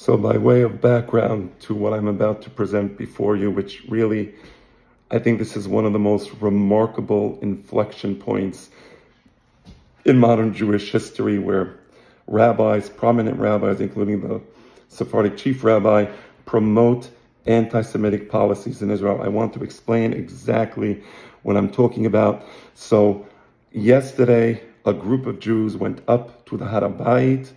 So, by way of background to what I'm about to present before you, which really, I think this is one of the most remarkable inflection points in modern Jewish history where rabbis, prominent rabbis, including the Sephardic chief rabbi, promote anti Semitic policies in Israel. I want to explain exactly what I'm talking about. So, yesterday, a group of Jews went up to the Harabayit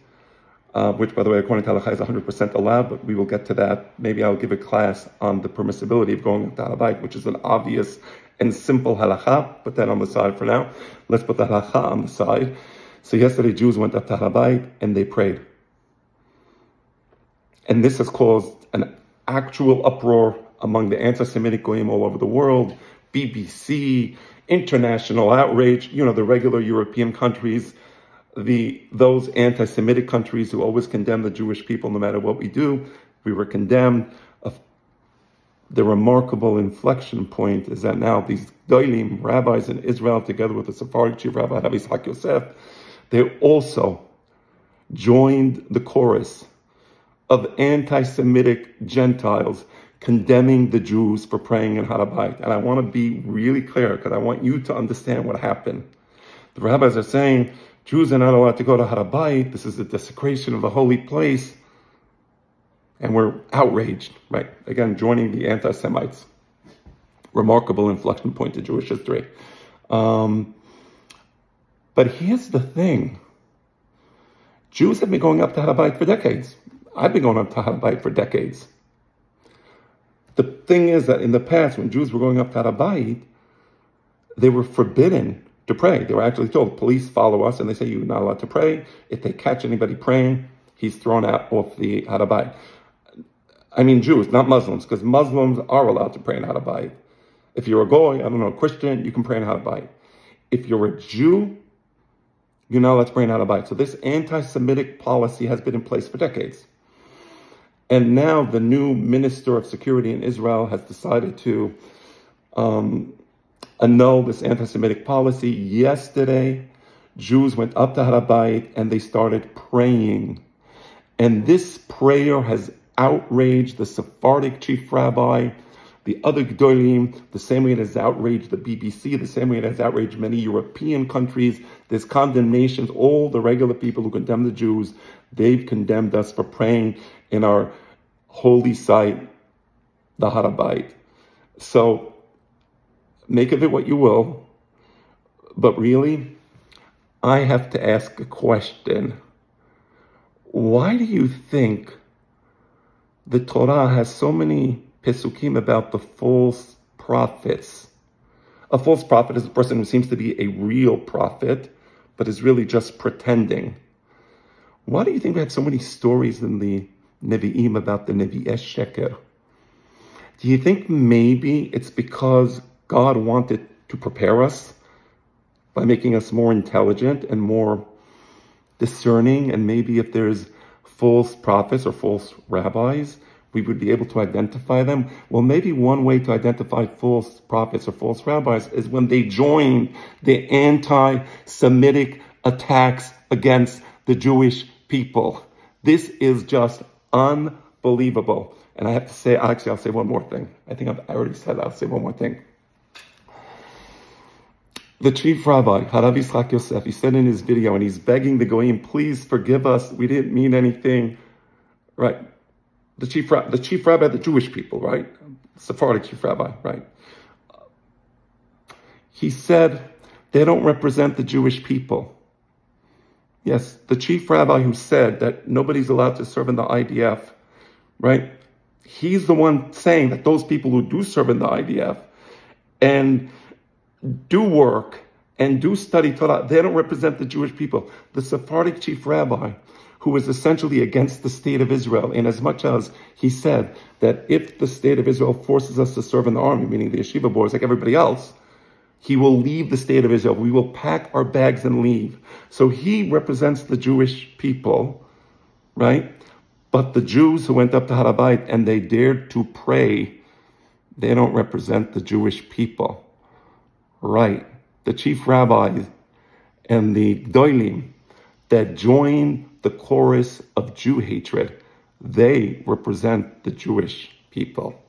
uh, which, by the way, according to halacha is 100% allowed, but we will get to that. Maybe I'll give a class on the permissibility of going to Harabait, which is an obvious and simple halacha. Put that on the side for now. Let's put the halacha on the side. So yesterday, Jews went up to Harabait and they prayed. And this has caused an actual uproar among the anti-Semitic goyim all over the world, BBC, international outrage, you know, the regular European countries the those anti-Semitic countries who always condemn the Jewish people no matter what we do, we were condemned. The remarkable inflection point is that now these Gdolim rabbis in Israel, together with the Sephardic chief rabbi Rabbi Yitzhak Yosef, they also joined the chorus of anti-Semitic Gentiles condemning the Jews for praying in Harabait. And I want to be really clear because I want you to understand what happened. The rabbis are saying Jews are not allowed to go to Harabait. This is a desecration of the holy place. And we're outraged, right? Again, joining the anti Semites. Remarkable inflection point in Jewish history. Um, but here's the thing Jews have been going up to Harabait for decades. I've been going up to Harabait for decades. The thing is that in the past, when Jews were going up to Harabait, they were forbidden to pray. They were actually told, police follow us, and they say you're not allowed to pray. If they catch anybody praying, he's thrown out off the Harabai. I mean Jews, not Muslims, because Muslims are allowed to pray in Harabai. If you're a Goy, I don't know, a Christian, you can pray in Harabai. If you're a Jew, you're not allowed to pray in Harabai. So this anti-Semitic policy has been in place for decades. And now the new Minister of Security in Israel has decided to um, annul this anti-Semitic policy. Yesterday, Jews went up to Harabait and they started praying. And this prayer has outraged the Sephardic chief rabbi, the other Gdolim, the same way it has outraged the BBC, the same way it has outraged many European countries. There's condemnations. All the regular people who condemn the Jews, they've condemned us for praying in our holy site, the Harabait. So Make of it what you will. But really, I have to ask a question. Why do you think the Torah has so many pesukim about the false prophets? A false prophet is a person who seems to be a real prophet, but is really just pretending. Why do you think we have so many stories in the Nevi'im about the Nevi'eh Sheker? Do you think maybe it's because God wanted to prepare us by making us more intelligent and more discerning. And maybe if there's false prophets or false rabbis, we would be able to identify them. Well, maybe one way to identify false prophets or false rabbis is when they join the anti-Semitic attacks against the Jewish people. This is just unbelievable. And I have to say, actually, I'll say one more thing. I think I've already said that. I'll say one more thing. The chief rabbi, Harav Yitzchak Yosef, he said in his video, and he's begging the Goyim, please forgive us. We didn't mean anything. Right? The chief, the chief rabbi the Jewish people, right? Sephardic chief rabbi, right? He said they don't represent the Jewish people. Yes, the chief rabbi who said that nobody's allowed to serve in the IDF, right? He's the one saying that those people who do serve in the IDF and do work and do study Torah, they don't represent the Jewish people. The Sephardic chief rabbi, who was essentially against the state of Israel, in as much as he said that if the state of Israel forces us to serve in the army, meaning the yeshiva boys like everybody else, he will leave the state of Israel. We will pack our bags and leave. So he represents the Jewish people, right? But the Jews who went up to Harabait and they dared to pray, they don't represent the Jewish people right, the chief rabbis and the gdolim that join the chorus of Jew hatred They represent the Jewish people.